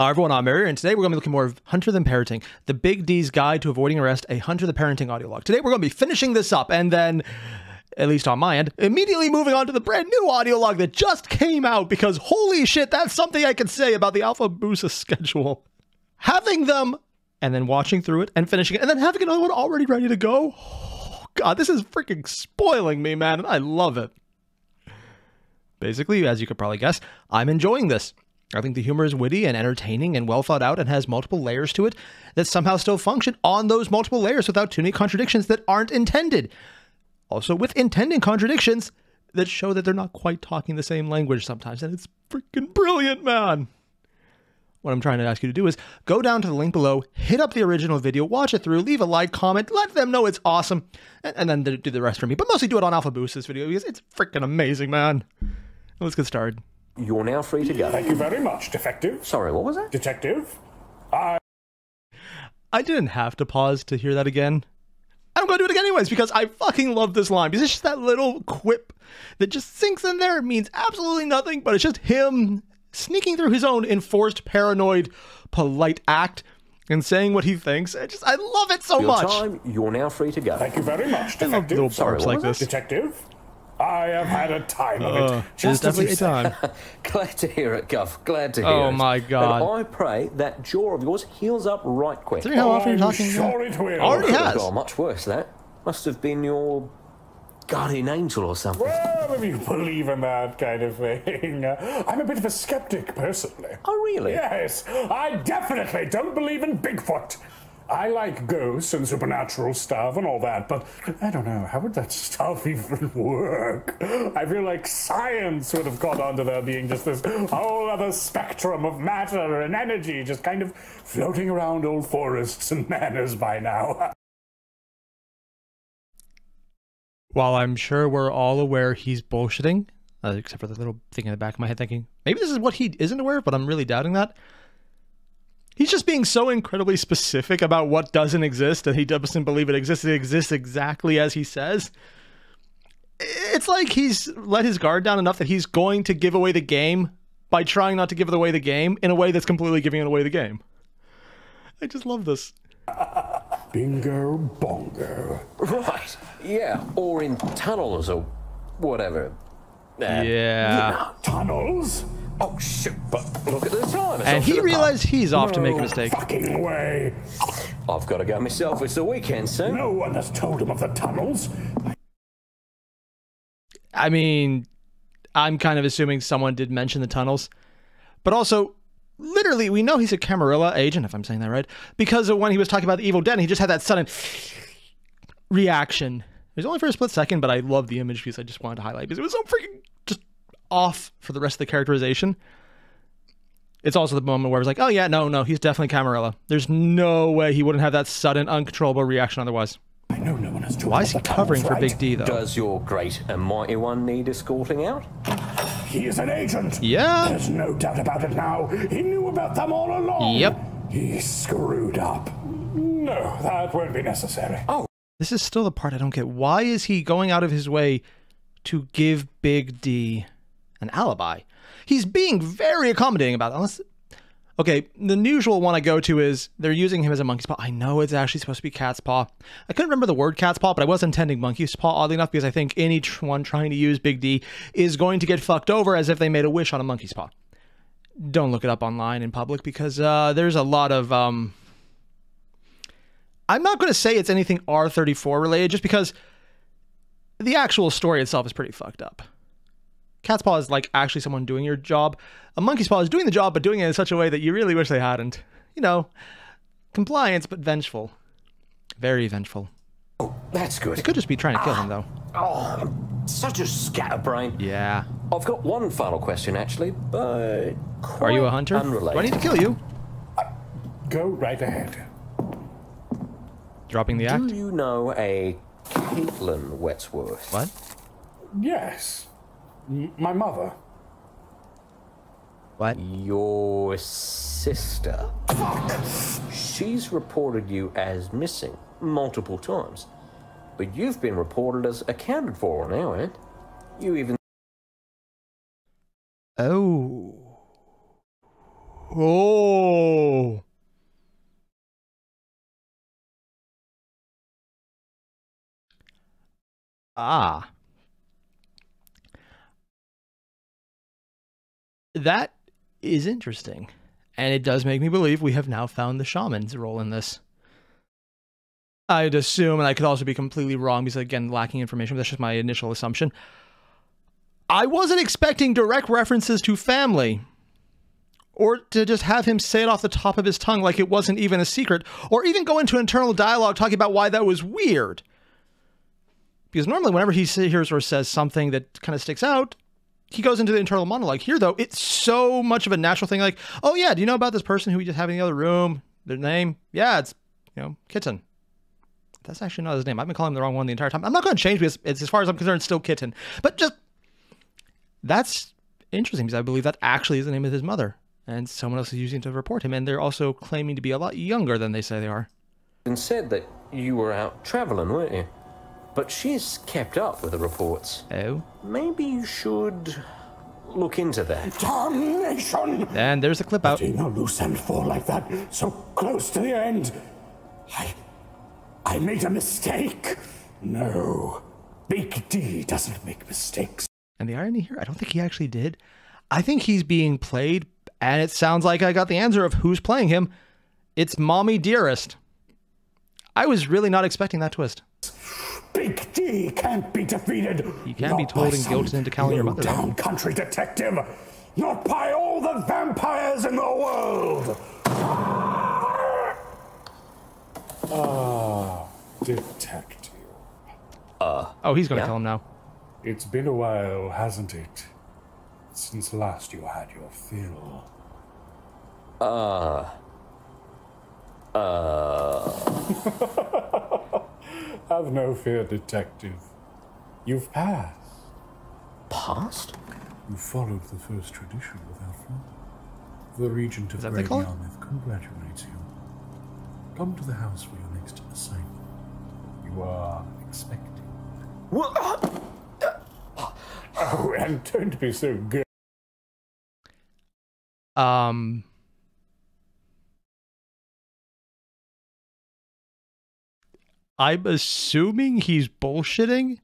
Uh, everyone, I'm Mary, and today we're going to be looking more of Hunter the Parenting, the Big D's Guide to Avoiding Arrest, a Hunter the Parenting audio log. Today we're going to be finishing this up, and then, at least on my end, immediately moving on to the brand new audio log that just came out, because holy shit, that's something I can say about the Alfabusa schedule. Having them, and then watching through it, and finishing it, and then having another one already ready to go. Oh, God, this is freaking spoiling me, man, and I love it. Basically, as you could probably guess, I'm enjoying this. I think the humor is witty and entertaining and well thought out and has multiple layers to it that somehow still function on those multiple layers without too many contradictions that aren't intended. Also, with intending contradictions that show that they're not quite talking the same language sometimes, and it's freaking brilliant, man. What I'm trying to ask you to do is go down to the link below, hit up the original video, watch it through, leave a like, comment, let them know it's awesome, and, and then do the rest for me. But mostly do it on Alpha Boost this video because it's freaking amazing, man. Let's get started. You're now free to go. Thank you very much, Detective. Sorry, what was that? Detective? I. I didn't have to pause to hear that again. I'm going to do it again anyways because I fucking love this line because it's just that little quip that just sinks in there. It means absolutely nothing, but it's just him sneaking through his own enforced, paranoid, polite act and saying what he thinks. I just, I love it so Your much. time, you're now free to go. Thank you very much, I love Detective. little Sorry, parts like this. Detective? I have had a time of Uh, it. it's Just as a time. Glad to hear it, Guff. Glad to hear Oh it. Oh my God. And I pray that jaw of yours heals up right quick. See how often you're I'm talking? sure it will. Already has. gone much worse, that. Must have been your guardian angel or something. Well, if you believe in that kind of thing. Uh, I'm a bit of a skeptic, personally. Oh, really? Yes, I definitely don't believe in Bigfoot. I like ghosts and supernatural stuff and all that, but I don't know, how would that stuff even work? I feel like science would have caught on to there being just this whole other spectrum of matter and energy just kind of floating around old forests and manors by now. While I'm sure we're all aware he's bullshitting, uh, except for the little thing in the back of my head thinking, maybe this is what he isn't aware of, but I'm really doubting that. He's just being so incredibly specific about what doesn't exist and he doesn't believe it exists. It exists exactly as he says. It's like he's let his guard down enough that he's going to give away the game by trying not to give away the game in a way that's completely giving away the game. I just love this. Bingo bongo. Right. Yeah. Or in tunnels or whatever. Uh, Yeah. Tunnels? Oh, shit. But look at the time. And he the realized he's off to make a mistake. Fucking way. I've got to go myself. It's the weekend soon. No one has told him of the tunnels. I mean, I'm kind of assuming someone did mention the tunnels, but also, literally, we know he's a Camarilla agent, if I'm saying that right, because of when he was talking about the Evil Dead, he just had that sudden reaction. It was only for a split second, but I love the image piece. I just wanted to highlight because it was so freaking just off for the rest of the characterization. It's also the moment where it's like, oh yeah, no, no, he's definitely Camarilla. There's no way he wouldn't have that sudden, uncontrollable reaction otherwise. I know no one has told Why is he covering tunnels, for Big? D though? Does your great and mighty one need escorting out? He is an agent. Yeah. There's no doubt about it now. He knew about them all along. Yep. He screwed up. No, that won't be necessary. Oh. This is still the part I don't get. Why is he going out of his way to give Big D an alibi? He's being very accommodating about it. Okay, the usual one I go to is they're using him as a monkey's paw. I know it's actually supposed to be cat's paw. I couldn't remember the word cat's paw, but I was intending monkey's paw oddly enough because I think any tr- one trying to use Big D is going to get fucked over as if they made a wish on a monkey's paw. Don't look it up online in public because uh, there's a lot of um, I'm not going to say it's anything R34 related just because the actual story itself is pretty fucked up. Cat's paw is like actually someone doing your job. A monkey's paw is doing the job, but doing it in such a way that you really wish they hadn't. You know, compliance, but vengeful. Very vengeful. Oh, that's good. It could just be trying to kill him, though. Ah. Oh, such a scatterbrain. Yeah. I've got one final question, actually, but Are you a hunter? Unrelated. Do I need to kill you? Go right ahead. Dropping the act? Do you know a Caitlin Wetsworth? What? Yes. M- my mother. What? Your sister. She's reported you as missing multiple times, but you've been reported as accounted for on our end. You even Oh. Oh. Ah. That is interesting. And it does make me believe we have now found the shaman's role in this. I'd assume, and I could also be completely wrong because, again, lacking information, that's just my initial assumption. I wasn't expecting direct references to family. Or to just have him say it off the top of his tongue like it wasn't even a secret, or even go into internal dialogue talking about why that was weird. Because normally, whenever he hears or says something that kind of sticks out, he goes into the internal monologue. Here, though, it's so much of a natural thing. Like, oh yeah, do you know about this person who we just have in the other room? Their name? Yeah, it's you know Kitten. That's actually not his name. I've been calling him the wrong one the entire time. I'm not going to change because it's, as far as I'm concerned, still Kitten. But just that's interesting because I believe that actually is the name of his mother, and someone else is using to report him, and they're also claiming to be a lot younger than they say they are. And said that you were out traveling, weren't you? But she's kept up with the reports. Oh. Maybe you should look into that. Damnation! And there's a clip out. Letting a loose end fall like that, so close to the end. I. I made a mistake. No. Big D doesn't make mistakes. And the irony here, I don't think he actually did. I think he's being played, and it sounds like I got the answer of who's playing him. It's Mommy Dearest. I was really not expecting that twist. Big D can't be defeated. He can not be told and guilted into calling your mother. Down country detective. Not by all the vampires in the world. Ah, detective. Oh, he's going to Yeah? kill him now. It's been a while, hasn't it? Since last you had your fill. Uh. Uh. Have no fear, detective. You've passed. Passed? You followed the first tradition without flaw. The Regent of that what they Grey call it? Yarmouth congratulates you. Come to the house for your next assignment. You are expecting. What? Oh, and don't be so good. Um. I'm assuming he's bullshitting.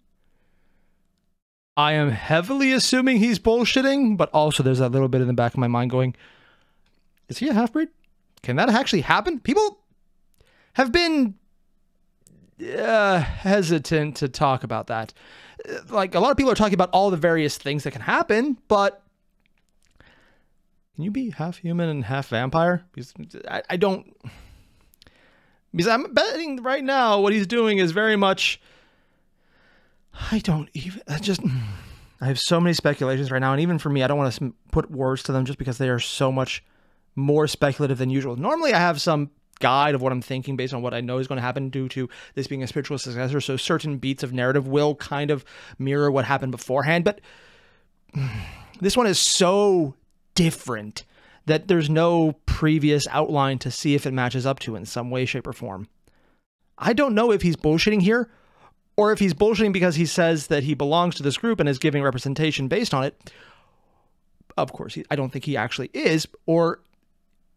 I am heavily assuming he's bullshitting, but also there's that little bit in the back of my mind going, is he a half breed? Can that actually happen? People have been uh, hesitant to talk about that. Like, a lot of people are talking about all the various things that can happen, but can you be half human and half vampire? Because I, I don't. Because I'm betting right now what he's doing is very much. I don't even. I just. Mm, I have so many speculations right now, and even for me, I don't want to put words to them just because they are so much more speculative than usual. Normally, I have some guide of what I'm thinking based on what I know is going to happen due to this being a spiritual successor. So certain beats of narrative will kind of mirror what happened beforehand, but mm, this one is so different that there's no previous outline to see if it matches up to in some way, shape, or form. I don't know if he's bullshitting here or if he's bullshitting because he says that he belongs to this group and is giving representation based on it. Of course, I don't think he actually is, or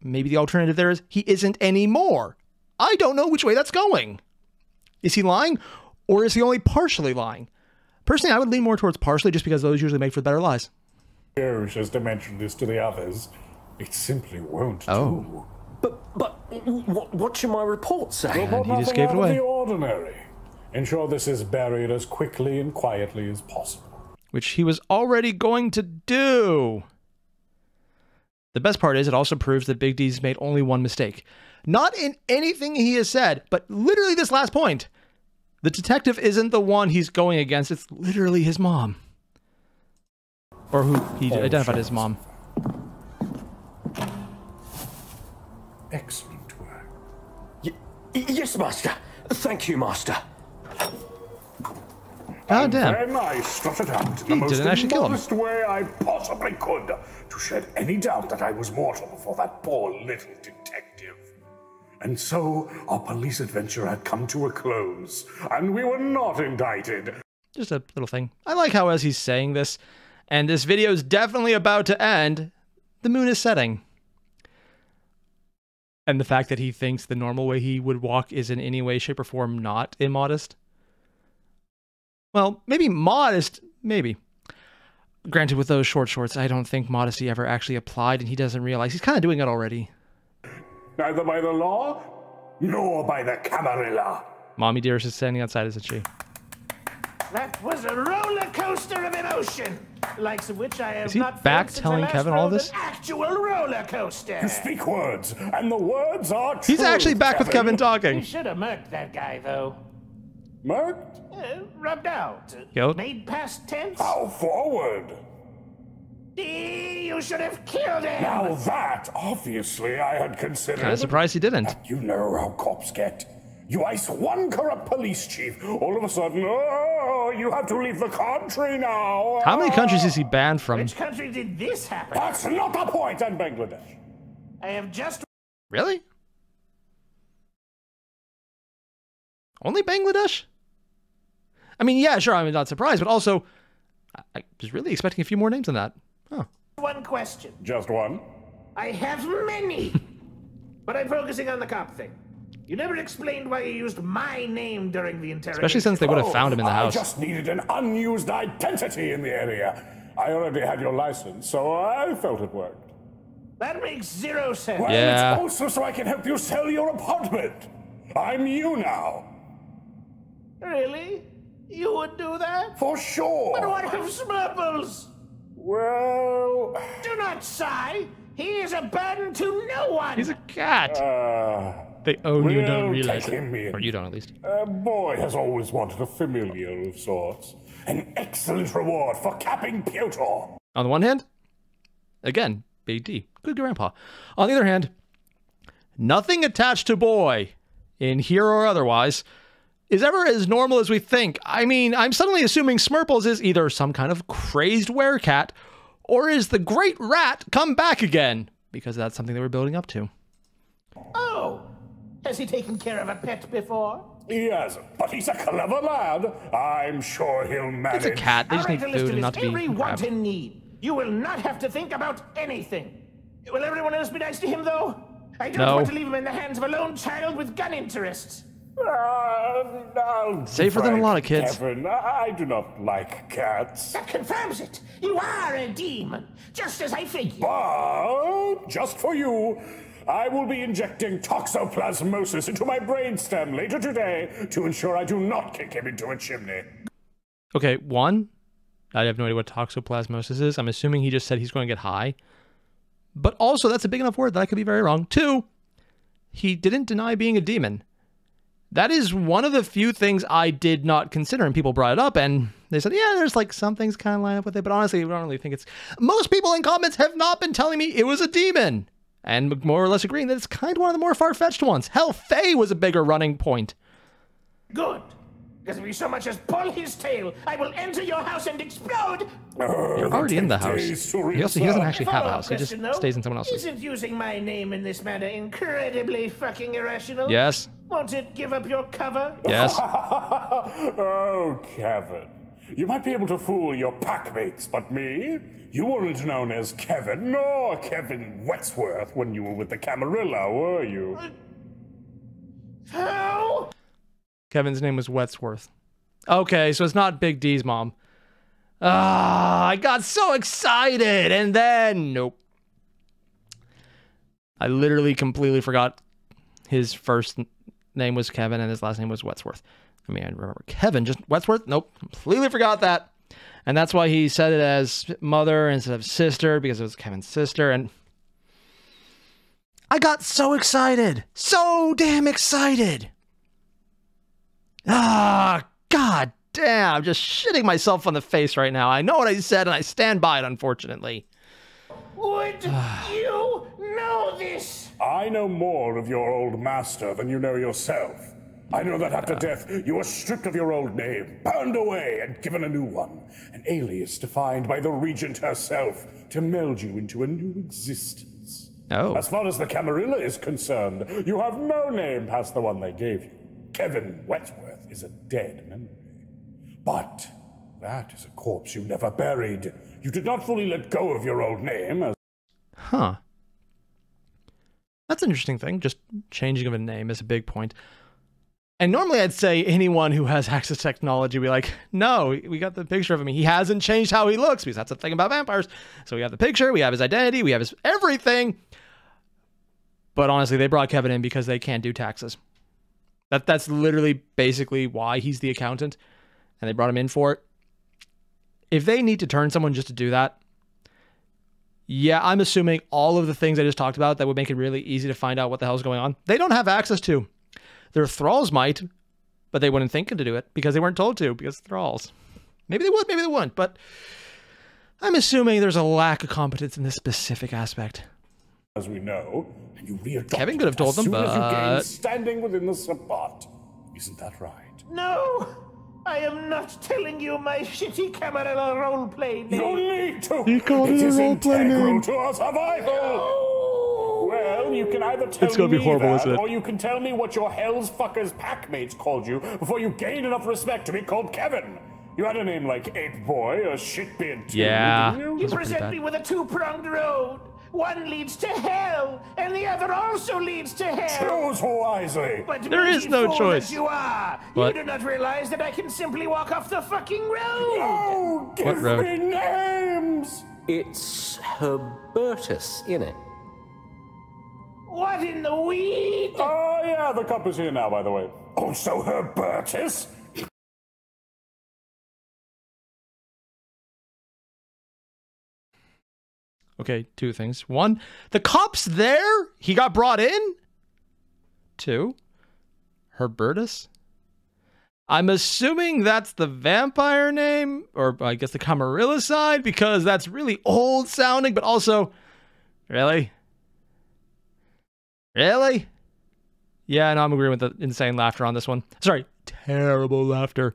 maybe the alternative there is he isn't anymore. I don't know which way that's going. Is he lying or is he only partially lying? Personally, I would lean more towards partially just because those usually make for better lies. Cherishes to mention this to the others. It simply won't Oh. do. But, but, what, what should my report say? Report he just nothing gave it out away. Of the ordinary. Ensure this is buried as quickly and quietly as possible. which he was already going to do. The best part is it also proves that Big D's made only one mistake. Not in anything he has said, but literally this last point. The detective isn't the one he's going against, it's literally his mom. Or who he Oh, identified as mom. Excellent work. Y- yes, Master. Thank you, Master. Ah, damn. Then I strutted out in He the most didn't actually kill him. modest way I possibly could to shed any doubt that I was mortal before that poor little detective. And so our police adventure had come to a close, and we were not indicted. Just a little thing. I like how as he's saying this, and this video is definitely about to end, the moon is setting. And the fact that he thinks the normal way he would walk is in any way, shape, or form not immodest. Well, maybe modest, maybe. Granted, with those short shorts, I don't think modesty ever actually applied, and he doesn't realize he's kind of doing it already. Neither by the law, nor by the Camarilla. Mommy Dearest is standing outside, isn't she? That was a roller coaster of emotion, likes of which I have Is he not back telling Kevin all this? Actual roller coaster. You Speak words, and the words are true. He's actually back with Kevin We You should have murked that guy, though. Murked? Uh, rubbed out. Yo. Made past tense. How forward? You should have killed him. Now that, obviously, I had considered. Kind of surprised he didn't. You know how cops get. You ice one corrupt police chief, all of a sudden, oh, you have to leave the country now. How many countries is he banned from? Which country did this happen? That's not the point, point in Bangladesh. I have just Really? Only Bangladesh? I mean, yeah, sure, I'm not surprised, but also, I, I was really expecting a few more names than that. Oh. one question. Just one. I have many, but I'm focusing on the cop thing. You never explained why you used my name during the interrogation. Especially since they would have found him in the house. I just needed an unused identity in the area. I already had your license, so I felt it worked. That makes zero sense. Well, Yeah. it's also so I can help you sell your apartment. I'm you now. Really? You would do that? For sure. But what of Smurples? Well, Do not sigh. He is a burden to no one. He's a cat. uh, they own you and don't we'll realize take it. him in. Or you don't, at least. a boy has always wanted a familiar of sorts. An excellent reward for capping Piotr. On the one hand, again, Big D. Good grandpa. On the other hand, nothing attached to boy, in here or otherwise, is ever as normal as we think. I mean, I'm suddenly assuming Smurples is either some kind of crazed werecat, or is the great rat come back again? Because that's something they were building up to. Oh, has he taken care of a pet before? Yes, but he's a clever lad. I'm sure he'll manage. It's a cat. They I'll just write need a list food of and his not to every be want grabbed. and need. You will not have to think about anything. Will everyone else be nice to him, though? I don't No. want to leave him in the hands of a lone child with gun interests. Uh, no, Safer than a lot of kids. Kevin, I do not like cats. That confirms it. You are a demon, just as I figured. But just for you, I will be injecting toxoplasmosis into my brainstem later today to ensure I do not kick him into a chimney. Okay, one, I have no idea what toxoplasmosis is. I'm assuming he just said he's going to get high. But also, that's a big enough word that I could be very wrong. Two, he didn't deny being a demon. That is one of the few things I did not consider, and people brought it up, and they said, yeah, there's like some things kind of line up with it, but honestly, I don't really think it's. Most people in comments have not been telling me it was a demon, and more or less agreeing that it's kind of one of the more far fetched ones. Hell, Faye was a bigger running point. Good. Because if you so much as pull his tail, I will enter your house and explode. You're already in the house. He, also, he doesn't actually have a house, he just though. stays in someone else's. Isn't using my name in this manner incredibly fucking irrational? Yes, Won't it give up your cover? yes. oh, Kevin. You might be able to fool your packmates, but me? You weren't known as Kevin nor Kevin Wetsworth when you were with the Camarilla, were you? How? Kevin's name was Wetsworth. Okay, so it's not Big D's mom. Ah, I got so excited, and then nope. I literally completely forgot his first name was Kevin and his last name was Wetsworth. I mean, I remember Kevin, just Wetsworth. Nope, completely forgot that, and that's why he said it as mother instead of sister because it was Kevin's sister. And I got so excited, so damn excited. Ah, god damn. I'm just shitting myself on the face right now. I know what I said and I stand by it, unfortunately. Would you know this? I know more of your old master than you know yourself. I know that after death, you were stripped of your old name, burned away, and given a new one. An alias defined by the regent herself to meld you into a new existence. Oh. As far as the Camarilla is concerned, you have no name past the one they gave you. Kevin Wetsworth is a dead memory. But that is a corpse you never buried. You did not fully let go of your old name, as Huh. That's an interesting thing. Just changing of a name is a big point. And normally I'd say anyone who has access to technology would be like, no, we got the picture of him. He hasn't changed how he looks because that's the thing about vampires. So we have the picture, we have his identity, we have his everything. But honestly, they brought Kevin in because they can't do taxes. That that's literally basically why he's the accountant. And they brought him in for it. If they need to turn someone just to do that, yeah, I'm assuming all of the things I just talked about that would make it really easy to find out what the hell's going on, they don't have access to. Their thralls might, but they wouldn't think to do it because they weren't told to because thralls. Maybe they would, maybe they wouldn't, but I'm assuming there's a lack of competence in this specific aspect. As we know, you readopt Kevin could have told them, soon as but- standing within the Sabbat. Isn't that right? No! I am not telling you my shitty Camarilla roleplay You name. need to. He called it it a is role-play integral name. to our survival. Well, you can either tell It's gonna be me horrible, that, isn't it? or you can tell me what your hell's fuckers packmates called you before you gain enough respect to be called Kevin. You had a name like Ape Boy or Shitbeard too, Yeah. you? You Those are pretty present me with a two-pronged road. One leads to hell, and the other also leads to hell. Choose wisely. But There is no choice. that You are. What? You do not realize that I can simply walk off the fucking road. Oh, give What road? me names. It's Herbertus, innit? What in the weed? Oh yeah, the cup is here now, by the way. Oh, also Herbertus. Okay, two things. One, the cop's there. He got brought in. Two, Herbertus. I'm assuming that's the vampire name, or I guess the Camarilla side, because that's really old sounding, but also, really? Really? Yeah, no, I'm agreeing with the insane laughter on this one. Sorry, terrible laughter.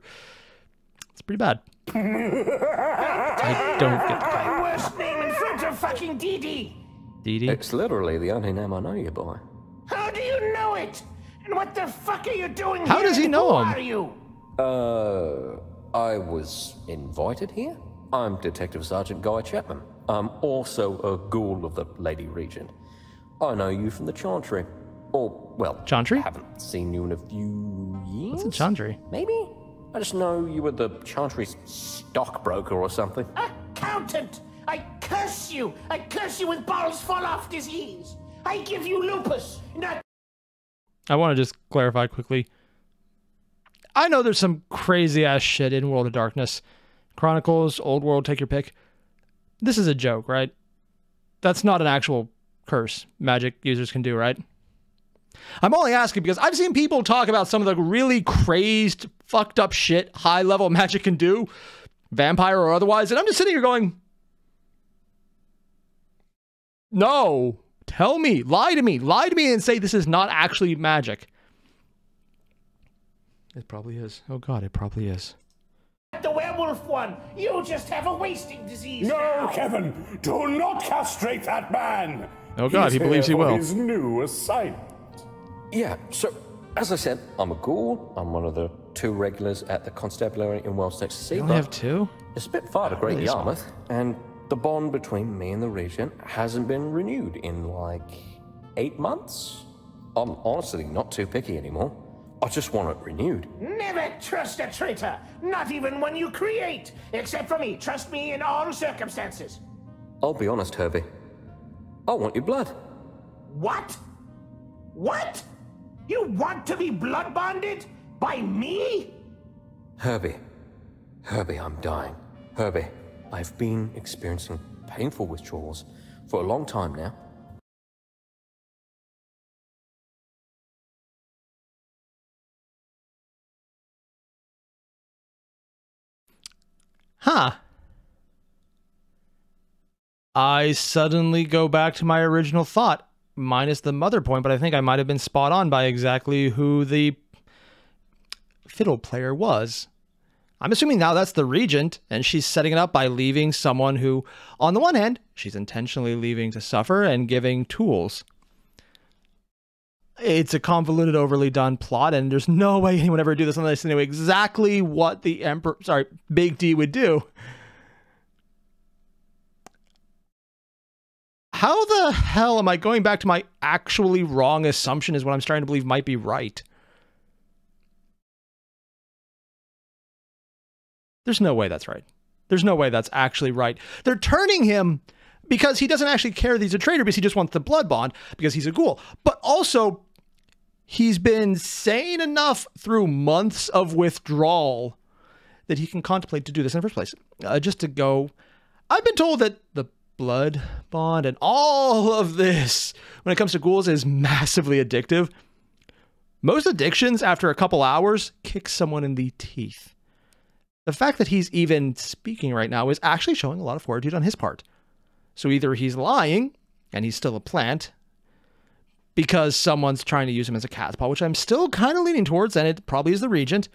It's pretty bad. I don't get the My worst name in front of fucking Dee Dee. Dee Dee. It's literally the only name I know you by. How do you know it? And what the fuck are you doing here? How here? does he and know who him? are you? Uh, I was invited here. I'm Detective Sergeant Guy Chapman. I'm also a ghoul of the Lady Regent. I know you from the Chantry. Or, well, Chantry? I haven't seen you in a few years. What's a Chantry? Maybe? I just know you were the Chantry's stockbroker or something. Accountant! I curse you! I curse you with balls fall off disease! I give you lupus, not I want to just clarify quickly. I know there's some crazy ass shit in World of Darkness. Chronicles, Old World, take your pick. This is a joke, right? That's not an actual curse magic users can do, right? I'm only asking because I've seen people talk about some of the really crazed, fucked up shit high level magic can do, vampire or otherwise, and I'm just sitting here going, no, tell me, lie to me, lie to me and say this is not actually magic. It probably is. Oh god, it probably is. the werewolf one. You just have a wasting disease. No, now. Kevin, do not castrate that man. Oh, God, He's he believes he will. His new assignment. Yeah, so as I said, I'm a ghoul. I'm one of the two regulars at the constabulary in Wells, Texas. You only have two? It's a bit far to Great really small. Yarmouth, and the bond between me and the regent hasn't been renewed in like eight months. I'm honestly not too picky anymore. I just want it renewed. Never trust a traitor, not even one you create. Except for me. Trust me in all circumstances. I'll be honest, Herbie. I want your blood. What? What? You want to be blood bonded? By me? Herbie. Herbie, I'm dying. Herbie, I've been experiencing painful withdrawals for a long time now. Huh. I suddenly go back to my original thought, minus the mother point, but I think I might have been spot on by exactly who the fiddle player was. I'm assuming now that's the regent, and she's setting it up by leaving someone who, on the one hand, she's intentionally leaving to suffer and giving tools. It's a convoluted, overly done plot, and there's no way anyone ever do this unless they knew exactly what the Emperor, sorry, Big D would do. How the hell am I going back to my actually wrong assumption is what I'm starting to believe might be right? There's no way that's right. There's no way that's actually right. They're turning him because he doesn't actually care that he's a traitor because he just wants the blood bond because he's a ghoul. But also, he's been sane enough through months of withdrawal that he can contemplate to do this in the first place. Uh, just to go, I've been told that the blood bond and all of this, when it comes to ghouls, is massively addictive. Most addictions, after a couple hours, kick someone in the teeth. The fact that he's even speaking right now is actually showing a lot of fortitude on his part. So either he's lying and he's still a plant because someone's trying to use him as a cat's paw, which I'm still kind of leaning towards, and it probably is the regent.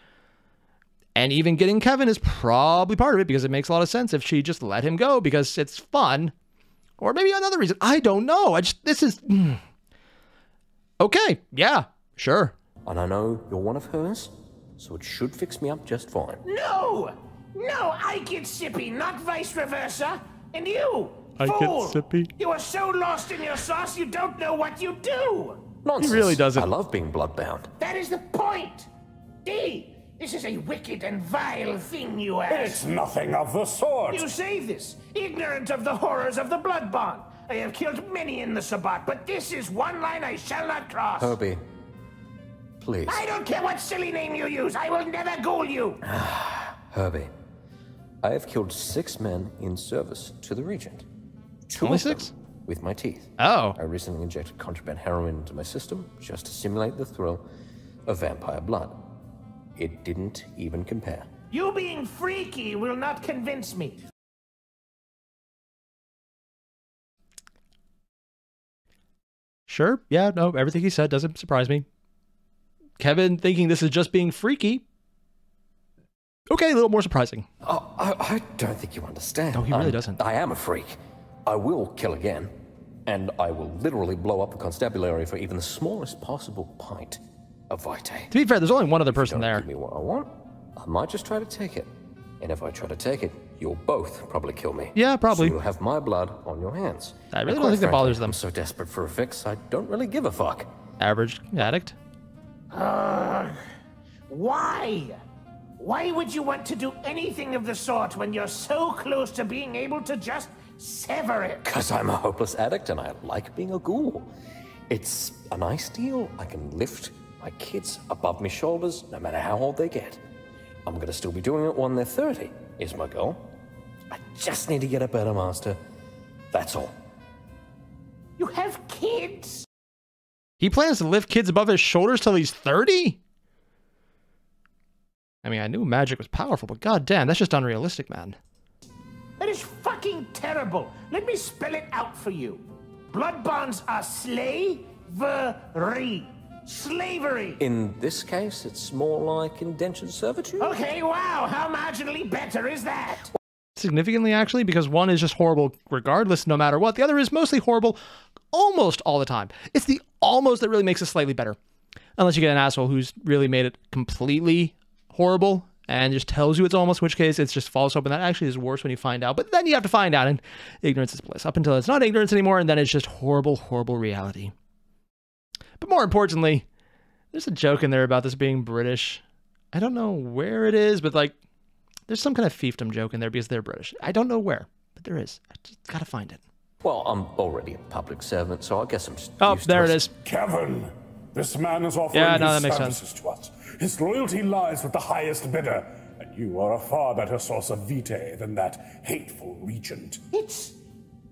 And even getting Kevin is probably part of it because it makes a lot of sense if she just let him go because it's fun. Or maybe another reason. I don't know. I just, this is. mm. Okay, yeah, sure. And I know you're one of hers, so it should fix me up just fine. No! No, I get sippy, not vice versa. And you, I get sippy. You are so lost in your sauce you don't know what you do. Nonsense. He really doesn't. I love being bloodbound. That is the point. D, this is a wicked and vile thing you ask. It's nothing of the sort. You say this, ignorant of the horrors of the blood bond. I have killed many in the Sabbat, but this is one line I shall not cross. Herbie, please. I don't care what silly name you use. I will never ghoul you. Herbie, I have killed six men in service to the Regent. Two Only six? With my teeth. Oh, I recently injected contraband heroin into my system just to simulate the thrill of vampire blood. It didn't even compare. You being freaky will not convince me. sure. Yeah, no, everything he said doesn't surprise me. Kevin thinking this is just being freaky. Okay, a little more surprising. Oh, I, I don't think you understand. No, he really I'm- doesn't. I am a freak. I will kill again. And I will literally blow up the constabulary for even the smallest possible pint of Vitae. To be fair, there's only one other person Don't there. give me what I want. I might just try to take it. And if I try to take it, you'll both probably kill me. Yeah, probably. So you'll have my blood on your hands. I really don't quite think that bothers them. I'm so desperate for a fix, I don't really give a fuck. Average addict. Uh, why? Why would you want to do anything of the sort when you're so close to being able to just sever it? Because I'm a hopeless addict and I like being a ghoul. It's a nice deal. I can lift my kids above my shoulders no matter how old they get. I'm gonna still be doing it when they're 30, is my goal. I just need to get a better master. That's all. You have kids? He plans to lift kids above his shoulders till he's 30? I mean, I knew magic was powerful, but goddamn, that's just unrealistic, man. That is fucking terrible. Let me spell it out for you. Blood bonds are slavery. Slavery. In this case, it's more like indentured servitude. Okay, wow, how marginally better is that? Significantly, actually, because one is just horrible regardless, no matter what. The other is mostly horrible almost all the time. It's the almost that really makes it slightly better. Unless you get an asshole who's really made it completely horrible and just tells you it's almost, in which case it's just false hope. And that actually is worse when you find out. But then you have to find out, and ignorance is bliss. Up until it's not ignorance anymore, and then it's just horrible, horrible reality. But more importantly, there's a joke in there about this being British. I don't know where it is, but like, there's some kind of fiefdom joke in there because they're British. I don't know where, but there is. I just gotta find it. Well, I'm already a public servant, so I guess I'm just. Oh, used to there it it is. Kevin, this man is offering Yeah, no, his that makes services to us. His loyalty lies with the highest bidder, and you are a far better source of vitae than that hateful regent. It's.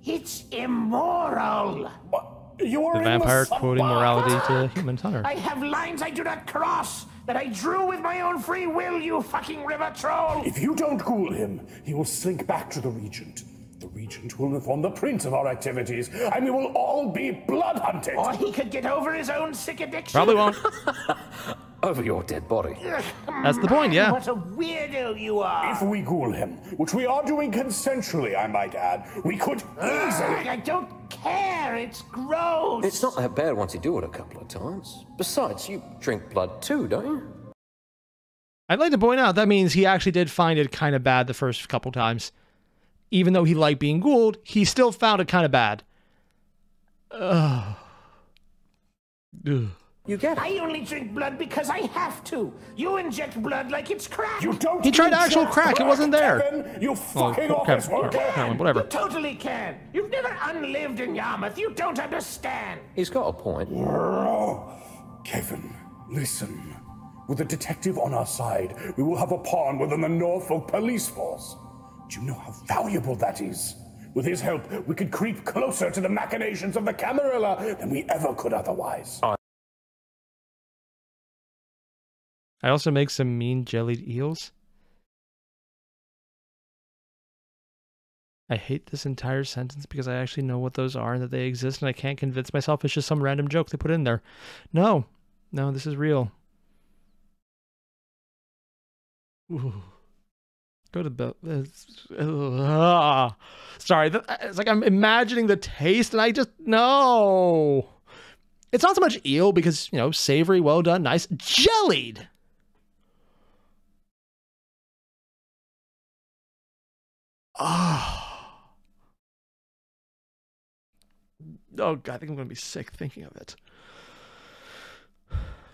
it's immoral. What? You are The vampire Sabbat. quoting morality to human hunter. I have lines I do not cross that I drew with my own free will, you fucking river troll. If you don't ghoul him, he will slink back to the regent. The regent will inform the prince of our activities, and we will all be blood hunted. Or he could get over his own sick addiction. Probably won't. Over your dead body. That's the point, yeah. What a weirdo you are. If we ghoul him, which we are doing consensually, I might add, we could easily. I don't care. It's gross. It's not that bad once you do it a couple of times. Besides, you drink blood too, don't you? I'd like to point out that means he actually did find it kind of bad the first couple times. Even though he liked being ghouled, he still found it kind of bad. Ugh. Ugh. You get it? I only drink blood because I have to. You inject blood like it's crack. You don't. He tried actual just crack, it wasn't there. Kevin, you oh, fucking Oh, office Kevin, worker. Kevin, whatever. You totally can. You've never unlived in Yarmouth. You don't understand. He's got a point. Oh, Kevin, listen. With a detective on our side, we will have a pawn within the Norfolk police force. Do you know how valuable that is? With his help, we could creep closer to the machinations of the Camarilla than we ever could otherwise. I also make some mean jellied eels. I hate this entire sentence because I actually know what those are and that they exist, and I can't convince myself it's just some random joke they put in there. No, no, this is real. Ooh. Go to bed. Ah. Sorry, it's like I'm imagining the taste, and I just no. It's not so much eel because you know savory, well done, nice, jellied. Ah. Oh god, I think I'm gonna be sick thinking of it.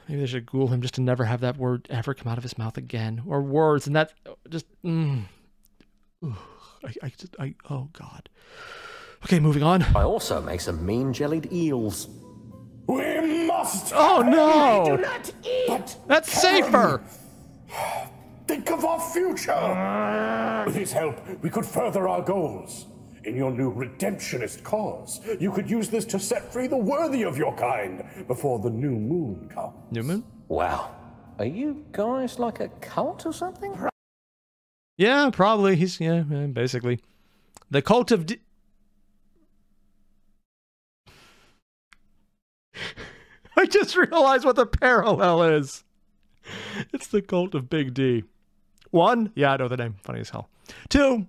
Maybe they should ghoul him just to never have that word ever come out of his mouth again, or words, and that just. Mm. Ugh, I, I just, I, oh god. Okay, moving on. I also make some mean jellied eels. We must Oh no! Do not eat. that's safer. Think of our future. With his help, we could further our goals. In your new redemptionist cause, you could use this to set free the worthy of your kind before the new moon comes. New moon. Wow. Are you guys like a cult or something? Yeah, probably. He's yeah, yeah, basically the cult of. D- I just realized what the parallel is. It's the cult of Big D. One, yeah, I know the name. Funny as hell. Two,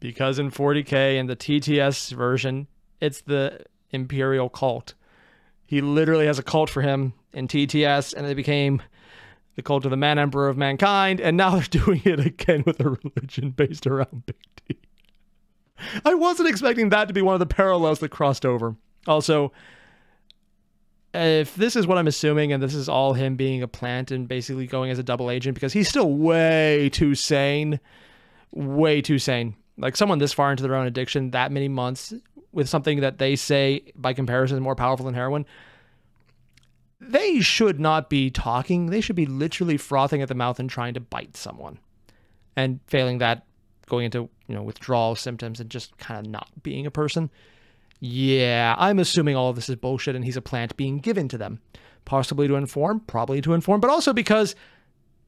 because in 40k and the TTS version, it's the Imperial cult. He literally has a cult for him in TTS, and they became the cult of the Man Emperor of Mankind, and now they're doing it again with a religion based around Big T. I wasn't expecting that to be one of the parallels that crossed over. Also, if this is what I'm assuming, and this is all him being a plant and basically going as a double agent, because he's still way too sane, way too sane. Like someone this far into their own addiction, that many months with something that they say by comparison is more powerful than heroin, they should not be talking. They should be literally frothing at the mouth and trying to bite someone. And failing that, going into, you know, withdrawal symptoms and just kind of not being a person. Yeah, I'm assuming all of this is bullshit and he's a plant being given to them. Possibly to inform, probably to inform, but also because,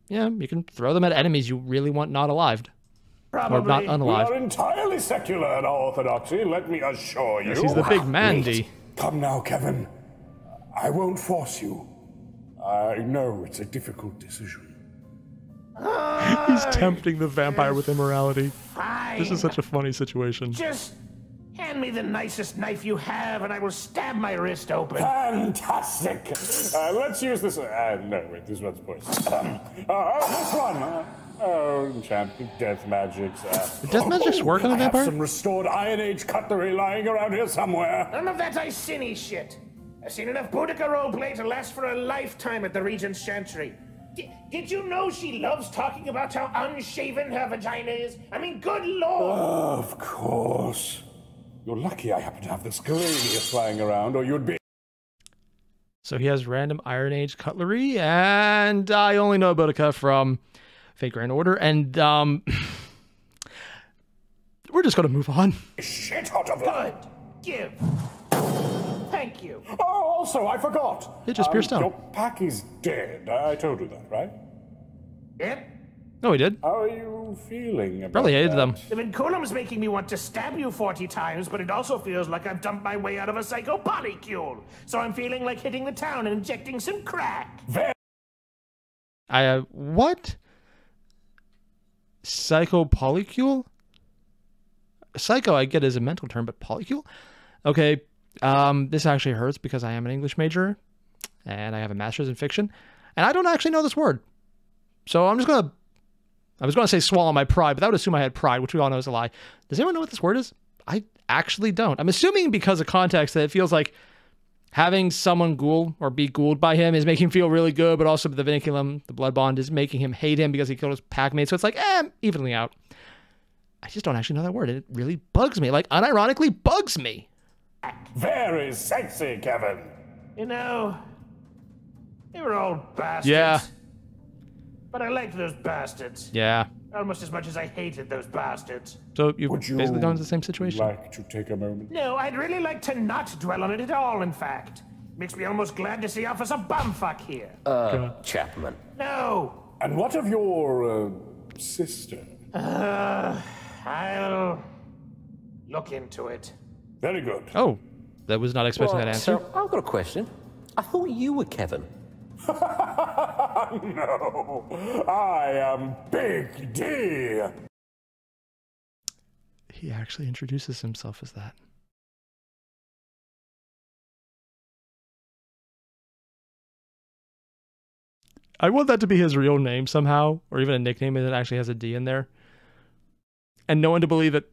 yeah, you can throw them at enemies you really want not alive. Or not Probably. We unalive. are entirely secular in our orthodoxy, let me assure you. Yes, He's the big ah, Mandy. Come now, Kevin. I won't force you. I know it's a difficult decision. He's tempting the vampire with immorality. Fine. This is such a funny situation. Just hand me the nicest knife you have, and I will stab my wrist open. Fantastic! Uh, let's use this. Uh, no, wait, this one's poison. uh, oh, this one. Uh, oh, enchanted death magics. Uh, death magics work on a I have some restored Iron Age cutlery lying around here somewhere. None of that Iceni shit. I've seen enough Boudica roleplay to last for a lifetime at the Regent's Chantry. D- did you know she loves talking about how unshaven her vagina is? I mean, good lord! Of course. You're lucky I happen to have this Galenius flying around, or you'd be. So he has random Iron Age cutlery, and I only know Boudica from Fate Grand Order, and um, we're just gonna move on. shit out of Good. Give. Thank you. Oh, also, I forgot. Um, It just pierced down. Your pack is dead. I told you that, right? Yep. No, he did. How are you feeling about Probably hated that? them. The Vinculum's making me want to stab you 40 times, but it also feels like I've dumped my way out of a psycho polycule. So I'm feeling like hitting the town and injecting some crack. I uh, what? Psycho polycule? Psycho, I get is a mental term, but polycule? Okay. Um, this actually hurts because I am an English major, and I have a master's in fiction, and I don't actually know this word. So I'm just gonna. I was gonna say swallow my pride, but that would assume I had pride, which we all know is a lie. Does anyone know what this word is? I actually don't. I'm assuming because of context that it feels like having someone ghoul or be ghouled by him is making him feel really good, but also the vinculum, the blood bond, is making him hate him because he killed his packmate. So it's like, eh, evenly out. I just don't actually know that word. It really bugs me. Like, unironically, bugs me. Very sexy, Kevin. You know, they were all bastards. Yeah. But I liked those bastards. Yeah. Almost as much as I hated those bastards. So you've Would you basically gone into the same situation. like to take a moment? No, I'd really like to not dwell on it at all, in fact. Makes me almost glad to see Officer Bumfuck here. Uh, Chapman. no! And what of your uh, sister? Uh, I'll look into it. Very good. Oh, that was not expecting that answer. So I've got a question. I thought you were Kevin. no, I am Big D. He actually introduces himself as that. I want that to be his real name somehow, or even a nickname that actually has a D in there. And no one to believe it.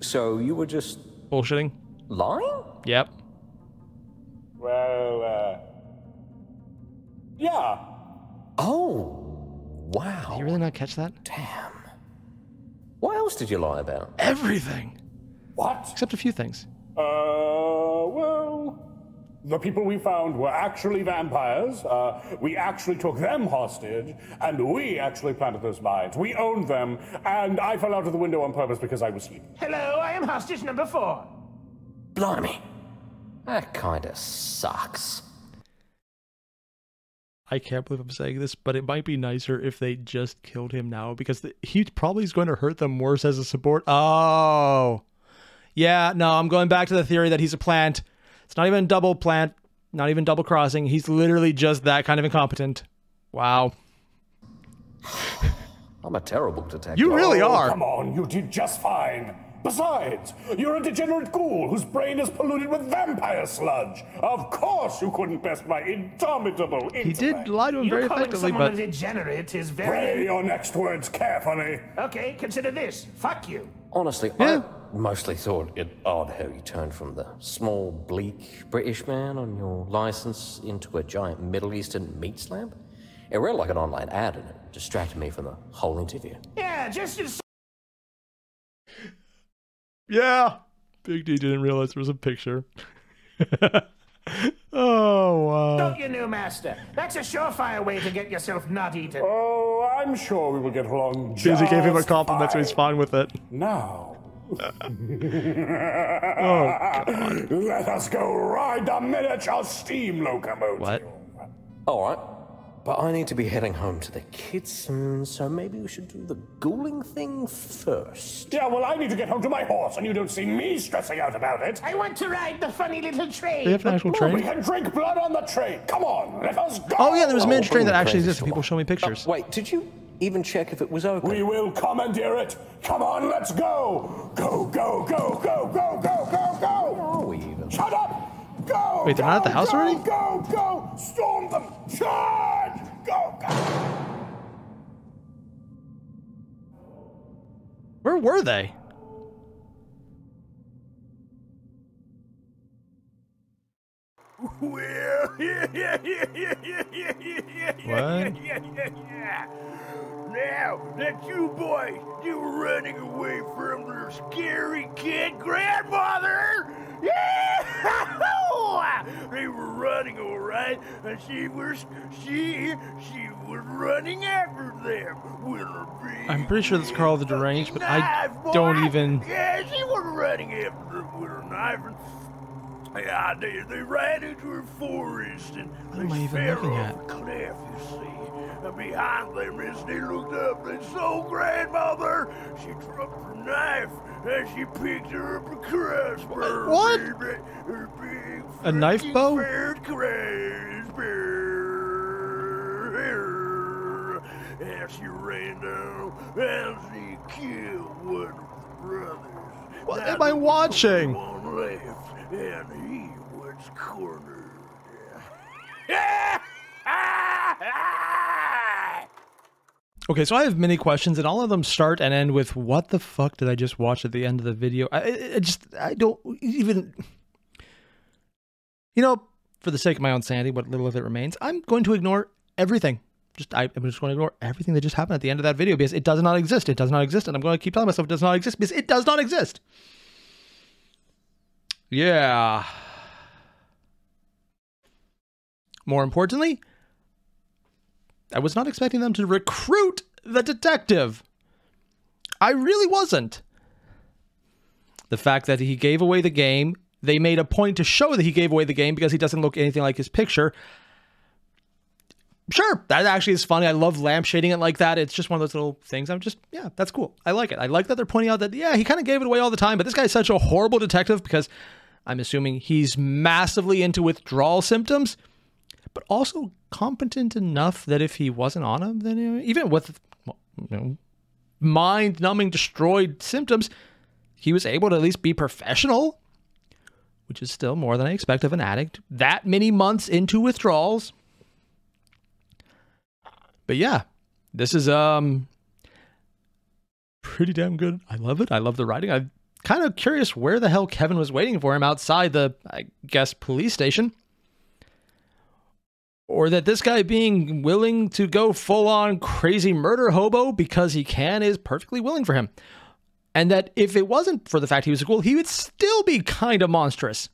So you were just Bullshitting. lying? Yep. Well, uh, yeah. Oh, wow. Did you really not catch that? Damn. What else did you lie about? Everything. What? Except a few things. Uh, well, the people we found were actually vampires. Uh, we actually took them hostage, and we actually planted those mines. We owned them, and I fell out of the window on purpose because I was sleeping. Hello, I am hostage number four. Blimey. That kinda sucks. I can't believe I'm saying this, but it might be nicer if they just killed him now because the, he probably is going to hurt them worse as a support. Oh, yeah. No, I'm going back to the theory that he's a plant. It's not even double plant, not even double crossing. He's literally just that kind of incompetent. Wow. I'm a terrible detective. You really Oh, are. Come on, you did just fine. Besides, you're a degenerate ghoul whose brain is polluted with vampire sludge. Of course you couldn't best my indomitable intellect. He did lie to him You very calling effectively, someone but a degenerate is Weigh very. your next words carefully. Okay, consider this. Fuck you. Honestly, Yeah. I mostly thought it odd how you turned from the small, bleak British man on your license into a giant Middle Eastern meat slab. It read like an online ad and it distracted me from the whole interview. Yeah, just as yeah. Big D didn't realize there was a picture. oh, wow. Don't you, new master? That's a surefire way to get yourself not eaten. Oh, I'm sure we will get along just Susie gave him a compliment, so he's fine with it. Now, Oh, let us go ride the miniature steam locomotive. What? All right, but I need to be heading home to the kids soon, so maybe we should do the ghouling thing first. Yeah, well, I need to get home to my horse, and you don't see me stressing out about it. I want to ride the funny little train. They have an actual We train? can drink blood on the train. Come on, let us go. Oh, yeah, there was a miniature oh, train that actually crazy exists. People show me uh, pictures. Wait, did you even check if it was open? We will commandeer it. Come on, let's go. Go, go, go, go, go, go, go, go. Go, Wait, they're go, not at the house go, already? Go, go, storm them, charge! Go, go! Where were they? What? Now that you boys, you running away from your scary kid grandmother, yeah, they were running all right, and she was she she was running after them with a big. I'm pretty sure that's Carl the Deranged, but I knife, don't boy. even- Yeah, she was running after them with a knife. And, yeah, they, they ran into a forest and am I they even fell looking off at? a cliff, you see. And behind them, as they looked up, they saw grandmother. She dropped her knife and she picked her up across her What? big- her big A knife bow? crossbow. And she ran down and she killed one of her brothers. What Now am I watching? One left, and he was cornered. Okay, so I have many questions, and all of them start and end with "What the fuck did I just watch at the end of the video?" I, I just I don't even, you know, for the sake of my own sanity, what little of it remains, I'm going to ignore everything. Just I, I'm just going to ignore everything that just happened at the end of that video because it does not exist. It does not exist, and I'm going to keep telling myself it does not exist because it does not exist. Yeah. More importantly, I was not expecting them to recruit the detective. I really wasn't. The fact that he gave away the game, they made a point to show that he gave away the game because he doesn't look anything like his picture. Sure, that actually is funny. I love lampshading it like that. It's just one of those little things. I'm just, yeah, that's cool. I like it. I like that they're pointing out that, yeah, he kind of gave it away all the time, but this guy's such a horrible detective because I'm assuming he's massively into withdrawal symptoms, but also competent enough that if he wasn't on them, then you know, even with you know, mind numbing, destroyed symptoms, he was able to at least be professional, which is still more than I expect of an addict that many months into withdrawals. But yeah, this is um pretty damn good. I love it. I love the writing. I'm kind of curious where the hell Kevin was waiting for him outside the, I guess, police station. Or that this guy being willing to go full on crazy murder hobo because he can is perfectly willing for him. And that if it wasn't for the fact he was a ghoul, he would still be kind of monstrous.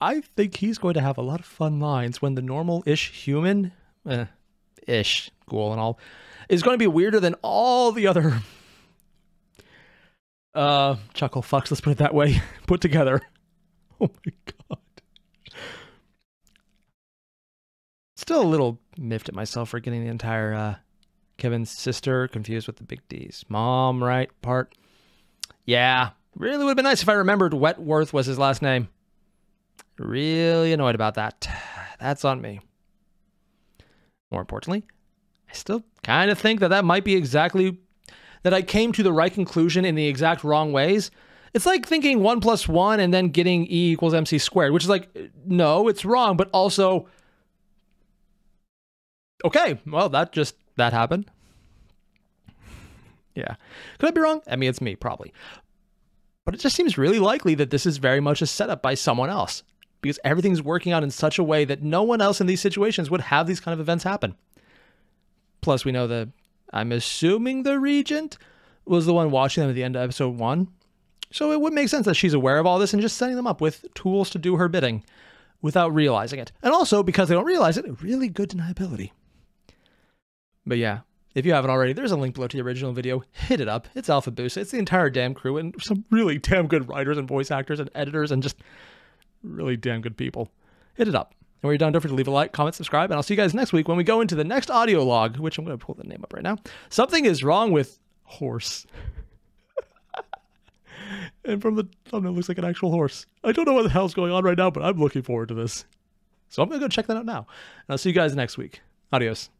I think he's going to have a lot of fun lines when the normal ish human, eh, ish ghoul and all, is going to be weirder than all the other uh chuckle fucks, let's put it that way, put together. Oh my god. Still a little miffed at myself for getting the entire uh Kevin's sister confused with the big D's mom, right? Part. Yeah, really would have been nice if I remembered Wetworth was his last name. Really annoyed about that. That's on me. More importantly, I still kind of think that that might be exactly that I came to the right conclusion in the exact wrong ways. It's like thinking one plus one and then getting E equals MC squared, which is like, no, it's wrong, but also, okay, well, that just, that happened. Yeah. Could I be wrong? I mean, it's me, probably. But it just seems really likely that this is very much a setup by someone else because everything's working out in such a way that no one else in these situations would have these kind of events happen. Plus, we know that I'm assuming the regent was the one watching them at the end of episode one. So it would make sense that she's aware of all this and just setting them up with tools to do her bidding without realizing it. And also, because they don't realize it, really good deniability. But yeah, if you haven't already, there's a link below to the original video. Hit it up. It's Alfabusa. It's the entire damn crew and some really damn good writers and voice actors and editors and just really damn good people. Hit it up. And when you're done, don't forget to leave a like, comment, subscribe, and I'll see you guys next week when we go into the next audio log, which I'm going to pull the name up right now. Something is wrong with horse. and from the oh, thumbnail, it looks like an actual horse. I don't know what the hell's going on right now, but I'm looking forward to this. So I'm going to go check that out now. And I'll see you guys next week. Adios.